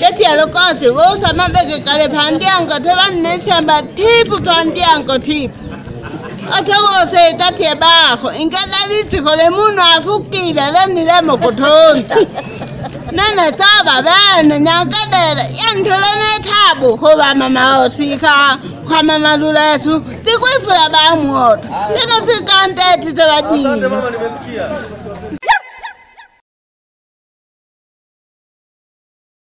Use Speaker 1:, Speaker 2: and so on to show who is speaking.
Speaker 1: Kati kosi rosa mabeke kale pandiango te vanne chamba tipu pandiango tipu. Ate wose tatye bako ingala liti kole muno afukile leni lemo kutonta. Nene taba bene nyangadere yantolene tabu kuba mama osika kwa mama lulesu tikwifula bamuoto. Nene tikante titewajini.
Speaker 2: Mama, nimesikia.